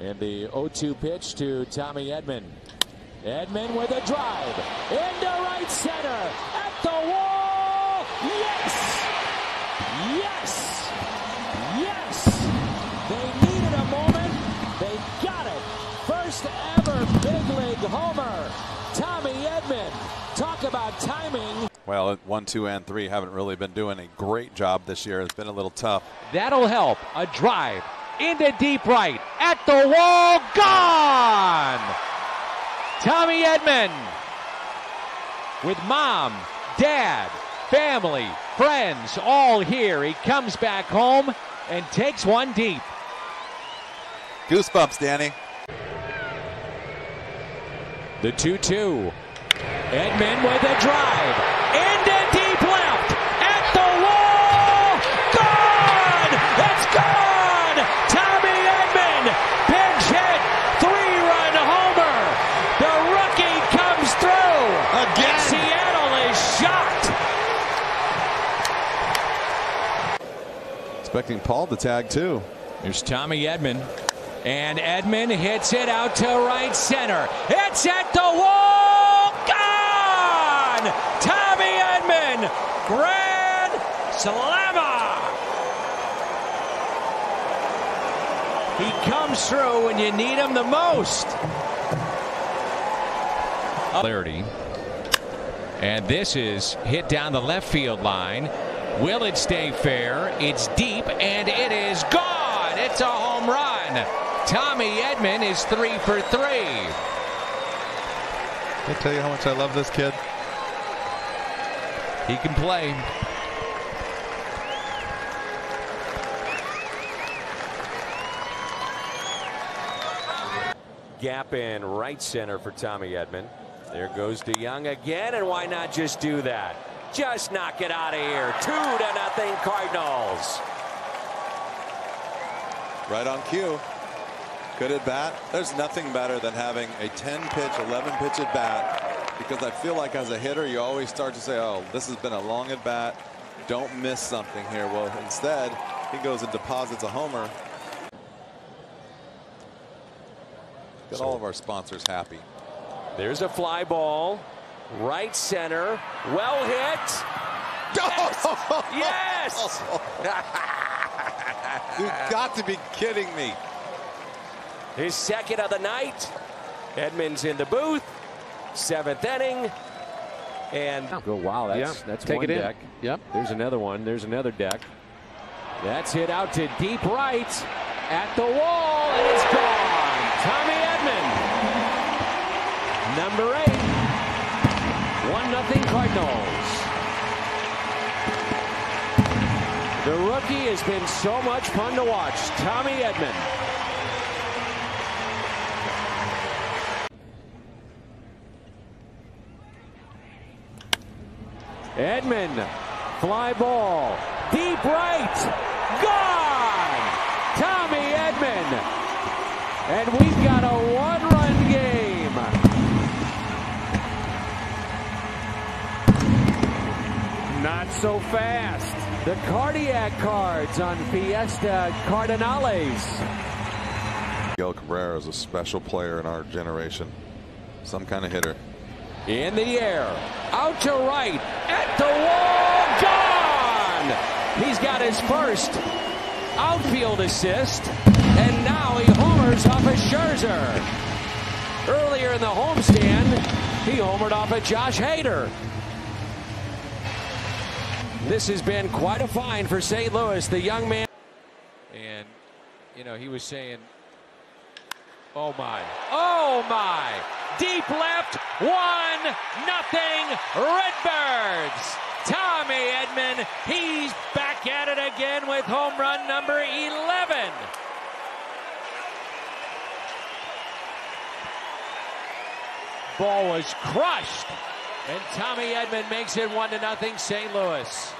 And the 0-2 pitch to Tommy Edman. Edman with a drive into right center at the wall. Yes! Yes! Yes! They needed a moment. They got it. First ever big league homer. Tommy Edman. Talk about timing. Well, one, two, and three haven't really been doing a great job this year. It's been a little tough. That'll help. A drive into deep right at the wall. Gone! Tommy Edman with mom, dad, family, friends all here. He comes back home and takes one deep. Goosebumps, Danny. The 2 2. Edman with a drive. Into deep left. At the wall. Gone! It's gone! Tommy Edman. Pinch hit. Three run homer. The rookie comes through. Again. Seattle is shocked. Expecting Paul to tag too. Here's Tommy Edman. And Edman hits it out to right center. It's at the wall. Gone! Tommy Edman. Grand slammer. He comes through when you need him the most. Clarity. And this is hit down the left field line. Will it stay fair? It's deep and it is gone. It's a home run. Tommy Edman is three for three. I tell you how much I love this kid. He can play. Gap in right center for Tommy Edman. There goes DeJong again, and why not just do that? Just knock it out of here. Two to nothing Cardinals. Right on cue. Good at bat. There's nothing better than having a 10 pitch, 11 pitch at bat because I feel like as a hitter, you always start to say, oh, this has been a long at bat. Don't miss something here. Well, instead, he goes and deposits a homer. Got all of our sponsors happy. There's a fly ball. Right center. Well hit. Yes! yes. You've got to be kidding me. His second of the night. Edmonds in the booth. Seventh inning. And oh. oh, wow, that's, Yeah, that's take one it in. deck. Yep. There's another one. There's another deck. That's hit out to deep right at the wall, and it's gone. Tommy Edman. Number eight. One nothing Cardinals. The rookie has been so much fun to watch. Tommy Edman. Edman, fly ball, deep right, gone! Tommy Edman. And we've got a Not so fast. The cardiac cards on Fiesta Cardinales. Miguel Cabrera is a special player in our generation. Some kind of hitter. In the air, out to right, at the wall, gone! He's got his first outfield assist, and now he homers off of Scherzer. Earlier in the homestand, he homered off of Josh Hader. This has been quite a find for St. Louis. The young man. And, you know, he was saying, oh my, oh my, deep left, one, nothing, Redbirds. Tommy Edman, he's back at it again with home run number 11. Ball was crushed, and Tommy Edman makes it one to nothing St. Louis.